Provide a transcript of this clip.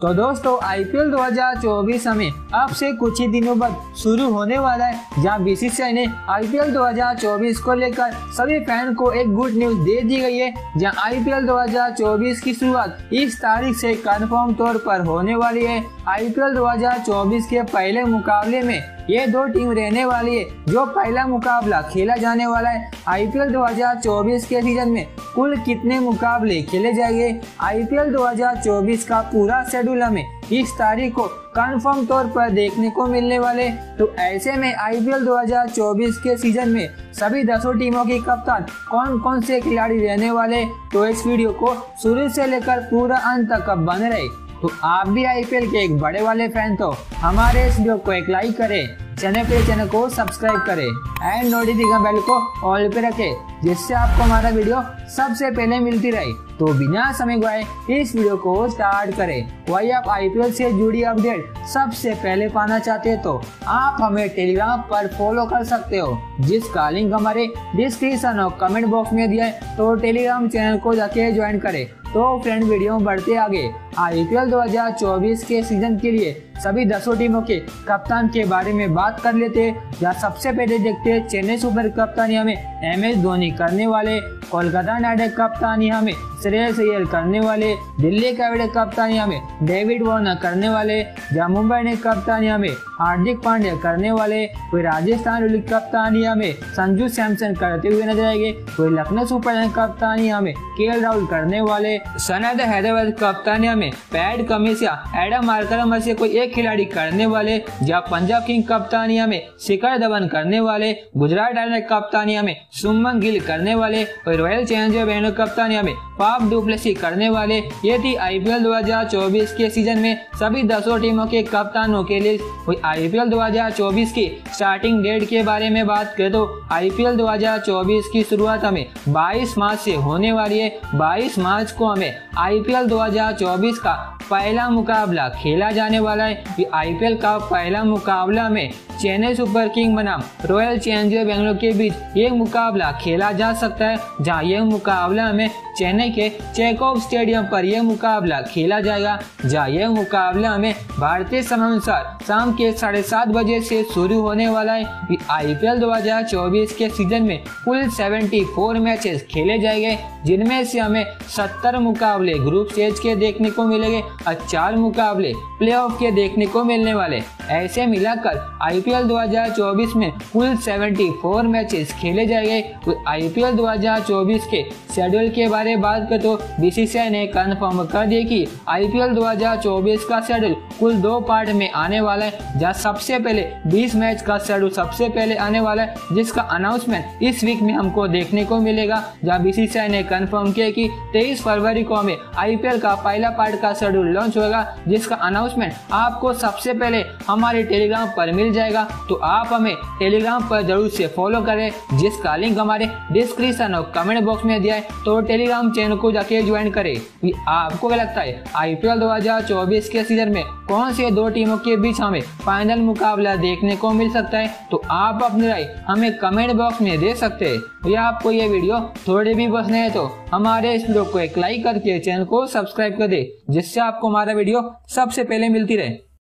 तो दोस्तों आईपीएल 2024 में अब से कुछ ही दिनों बाद शुरू होने वाला है। जहाँ बीसीसीआई ने आईपीएल 2024 को लेकर सभी फ़ैन को एक गुड न्यूज़ दे दी गई है, जहाँ आईपीएल 2024 की शुरुआत इस तारीख से कंफर्म तौर पर होने वाली है। आईपीएल 2024 के पहले मुकाबले में ये दो टीम रहने वाली है, जो पहला मुकाबला खेला जाने वाला है। आईपीएल 2024 के सीज़न में कुल कितने मुकाबले खेले जाएँगे? आईपीएल 2024 का पूरा शेड्यूल हमें इस तारीख को कंफर्म तौर पर देखने को मिलने वाले तो ऐसे में आईपीएल 2024 के सीज़न में सभी दसों टीमों की कप्तान कौन कौन से खिलाड़ी रहने वाले तो इस वीडियो को शुरू से लेकर पूरा अंत तक बने रहे। तो आप भी आईपीएल के एक बड़े वाले फ़ैन तो हमारे इस वीडियो को एक लाइक करें। चैनल पे चैनल को सब्सक्राइब करें एंड नोटिफिकेशन बेल को ऑल पे रखें, जिससे आपको हमारा वीडियो सबसे पहले मिलती रहे। तो बिना समय गवाए इस वीडियो को स्टार्ट करें। वही आप आईपीएल से जुड़ी अपडेट सबसे पहले पाना चाहते हैं तो आप हमें टेलीग्राम पर फॉलो कर सकते हो, जिसका लिंक हमारे डिस्क्रिप्शन और कमेंट बॉक्स में दिया है। तो टेलीग्राम चैनल को जाके ज्वाइन करें। तो फ्रेंड वीडियो बढ़ते आगे। आईपीएल 2024 के सीज़न के लिए सभी दसों टीमों के कप्तान के बारे में बात कर लेते जहाँ सबसे पहले देखते चेन्नई सुपर कप्तान में एम एस धोनी करने वाले, कोलकाता नाइट राइडर कप्तान में श्रेयस अय्यर करने वाले, दिल्ली कैपिटल कप्तान में डेविड वार्नर करने वाले, या मुंबई ने कप्तान में हार्दिक पांड्या करने वाले, कोई राजस्थान रॉयल कप्तानिया में संजू सैमसन करते हुए नज़र आएँगे, कोई लखनऊ सुपर जॉय कप्तानिया में के राहुल करने वाले, सनद हैदराबाद कप्तानिया में पैड कमिस या एडम मार्कर से कोई एक खिलाड़ी करने वाले जहाँ पंजाब किंग कप्तानिया में शिखर धवन करने वाले, गुजरात टाइगर कप्तानिया में सुमन गिल करने वाले और रॉयल चैलेंजर बैंगलोर कप्तानिया में पाप डुप्लेसी करने वाले, ये थी आईपीएल 2024 के सीज़न में सभी दसों टीमों के कप्तानों के लिए आईपीएल 2024 की स्टार्टिंग डेट के बारे में बात करें तो आईपीएल 2024 की शुरुआत हमें 22 मार्च से होने वाली है। 22 मार्च को हमें आईपीएल 2024 का पहला मुकाबला खेला जाने वाला है। आईपीएल का पहला मुकाबला में चेन्नई सुपर किंग बनाम रॉयल चैलेंजर बेंगलोर के बीच ये मुकाबला खेला जा सकता है। जहाँ यह मुकाबला में चेन्नई के चेकऑफ स्टेडियम पर यह मुकाबला खेला जाएगा। जहाँ यह मुकाबला में भारतीय समय अनुसार शाम के साढ़े सात बजे से शुरू होने वाला है। आईपीएल 2024 के सीज़न में कुल 74 मैचेस खेले जाएँगे, जिनमें से हमें 70 मुकाबले ग्रुप स्टेज के देखने को मिलेंगे। चार मुकाबले प्लेऑफ के देखने को मिलने वाले। ऐसे मिलाकर आईपीएल 2024 में कुल 74 मैचेस खेले जाएँगे तो आईपीएल 2024 के शेड्यूल के बारे में बात करें तो बीसीसीआई ने कंफर्म कर दिया कि आईपीएल 2024 का शेड्यूल कुल दो पार्ट में आने वाला है, जहाँ सबसे पहले 20 मैच का शेड्यूल सबसे पहले आने वाला है, जिसका अनाउंसमेंट इस वीक में हमको देखने को मिलेगा। जहाँ बीसीसीआई ने कंफर्म किया कि 23 फरवरी को हमें आईपीएल का पहला पार्ट का शेड्यूल लॉन्च होगा, जिसका अनाउंसमेंट आपको सबसे पहले हमारे टेलीग्राम पर मिल जाएगा तो आप हमें टेलीग्राम पर ज़रूर से फॉलो करें, जिसका लिंक हमारे डिस्क्रिप्शन और कमेंट बॉक्स में दिया है तो टेलीग्राम चैनल को जाके ज्वाइन करें। आपको क्या लगता है आईपीएल 2024 के सीज़न में कौन से दो टीमों के बीच हमें फाइनल मुकाबला देखने को मिल सकता है? तो आप अपनी राय हमें कमेंट बॉक्स में दे सकते हैं। या आपको ये वीडियो थोड़े भी पसंद है तो हमारे इस वीडियो को एक लाइक करके चैनल को सब्सक्राइब कर दे, जिससे आपको हमारा वीडियो सबसे पहले मिलती रहे।